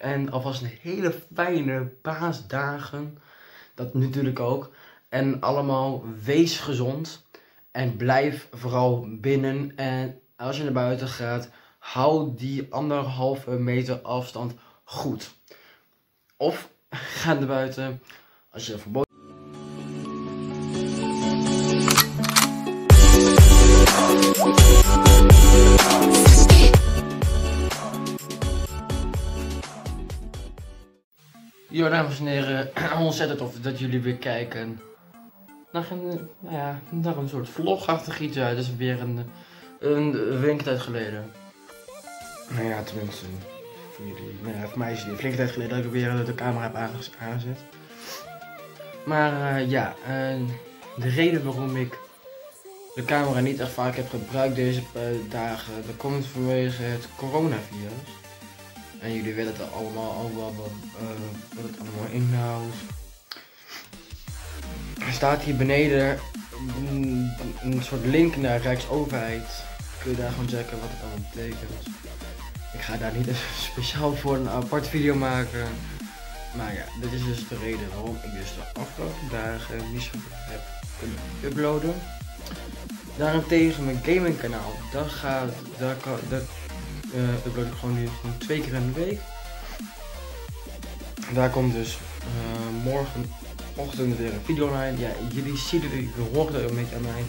En alvast een hele fijne paasdagen. Dat natuurlijk ook. En allemaal wees gezond. En blijf vooral binnen. En als je naar buiten gaat, hou die anderhalve meter afstand goed. Of ga naar buiten als je verboden. Yo, dames en heren, ontzettend tof dat jullie weer kijken een, nou ja, naar een soort vlogachtig iets uit. Dat is weer een, een week tijd geleden. Nou ja, tenminste, voor jullie, nou ja, voor mij is het een flinke tijd geleden dat ik weer de camera heb aangezet. Maar uh, ja, uh, de reden waarom ik de camera niet echt vaak heb gebruikt deze dagen, dat komt vanwege het coronavirus. En jullie weten het allemaal al wel wat, wat het allemaal inhoudt. Er staat hier beneden een, soort link naar Rijksoverheid. Kun je daar gewoon checken wat het allemaal betekent. Ik ga daar niet speciaal voor een apart video maken. Maar ja, dit is dus de reden waarom ik dus de afgelopen dagen niet zo heb kunnen uploaden. Daarentegen mijn gaming kanaal, dat gaat, daar kan, dat uh, upload ik gewoon nu twee keer in de week. Daar komt dus uh, morgenochtend weer een video online. Ja, jullie zien het, jullie horen een beetje aan mij.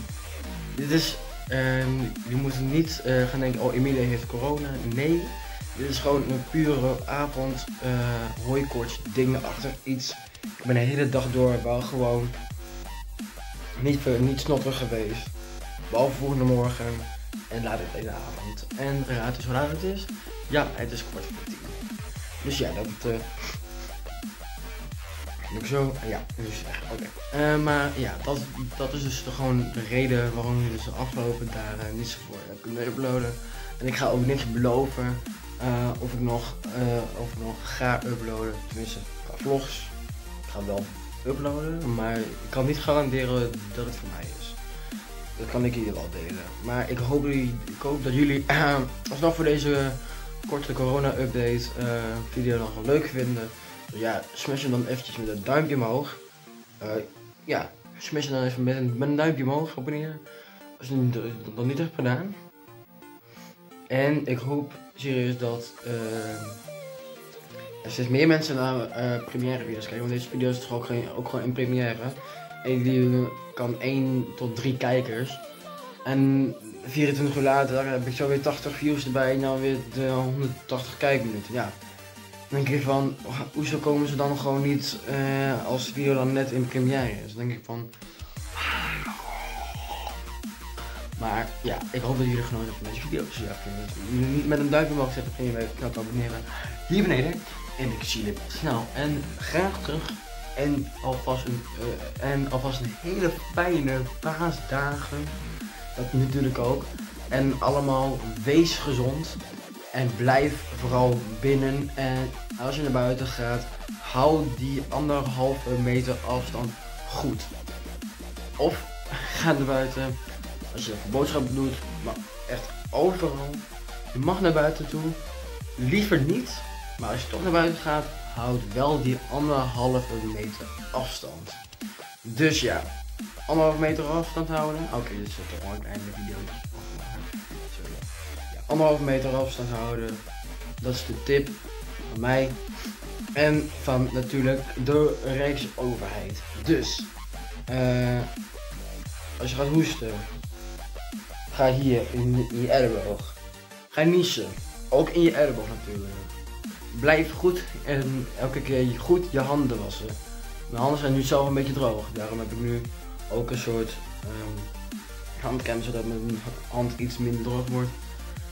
Dit is, um, je moet niet uh, gaan denken, oh Emilia heeft corona. Nee, dit is gewoon een pure avond uh, hooikoorts dingen achter iets. Ik ben de hele dag door wel gewoon niet, niet geweest. Behalve volgende morgen en laat het de avond. En raad dus hoe het is? Ja, het is kwart voor tien. Dus ja, dat... Uh, ik zo. Ja, dus oké. Okay. Uh, maar ja, dat, dat is dus de, gewoon de reden waarom ik dus de afgelopen dagen niet zo voor heb kunnen uploaden. En ik ga ook niks beloven uh, of, ik nog, of nog ga uploaden. Tenminste, qua vlogs. Ik ga wel uploaden, maar ik kan niet garanderen dat het voor mij is. Dat kan ik hier wel delen. Maar ik hoop, ik hoop dat jullie alsnog voor deze korte corona-update uh, video nog wel leuk vinden. Dus ja, smash dan eventjes met een duimpje omhoog. Uh, ja, smash dan even met een, duimpje omhoog abonneren. Als je dat nog niet hebt gedaan. En ik hoop serieus dat er steeds meer mensen naar première video's kijken. Want deze video is toch ook, geen, ook gewoon in première. En die kan 1 tot 3 kijkers. En 24 uur later heb ik zo weer 80 views erbij. Nou weer de 180 kijkminuten. Ja. Dan denk ik van, hoezo komen ze dan gewoon niet uh, als de video dan net in première is? Dan denk ik van... Maar ja, ik hoop dat jullie genoten hebben van deze video. Dus ja, niet met een duimpje omhoog zetten, kun je knap abonneren hier beneden. En ik zie jullie snel en graag terug en alvast een, uh, en alvast een hele fijne paasdagen. Dat natuurlijk ook. En allemaal wees gezond. En blijf vooral binnen. En als je naar buiten gaat, hou die anderhalve meter afstand goed. Of ga naar buiten. Als je boodschappen doet, maar echt overal. Je mag naar buiten toe. Liever niet. Maar als je toch naar buiten gaat, houd wel die anderhalve meter afstand. Dus ja, anderhalve meter afstand houden. Oké, okay, dit is toch wel een kleine video. Ja, anderhalve meter afstand houden. Dat is de tip van mij. En van natuurlijk de Rijksoverheid. Dus, uh, als je gaat hoesten, ga hier in, in je elleboog. Ga niezen. Ook in je elleboog natuurlijk blijf goed en elke keer goed je handen wassen. Mijn handen zijn nu zelf een beetje droog. Daarom heb ik nu ook een soort um, handcam zodat mijn hand iets minder droog wordt.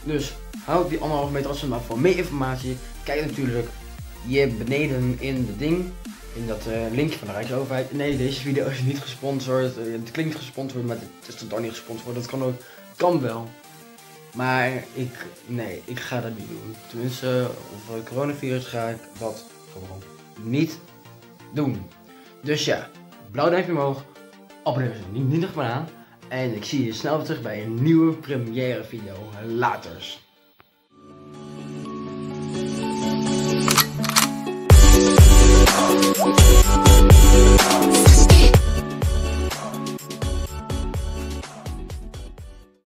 Dus houd die anderhalve meter afstand. Maar voor meer informatie kijk natuurlijk hier beneden in de ding. In dat uh, linkje van de Rijksoverheid. Nee, deze video is niet gesponsord. Uh, het klinkt gesponsord, maar het is toch niet gesponsord. Dat kan ook. Kan wel. Maar ik, nee, ik ga dat niet doen. Tenminste, voor het coronavirus ga ik dat gewoon niet doen. Dus ja, blauw duimpje omhoog. Abonneer je niet, niet nog maar aan. En ik zie je snel weer terug bij een nieuwe première video. Laters.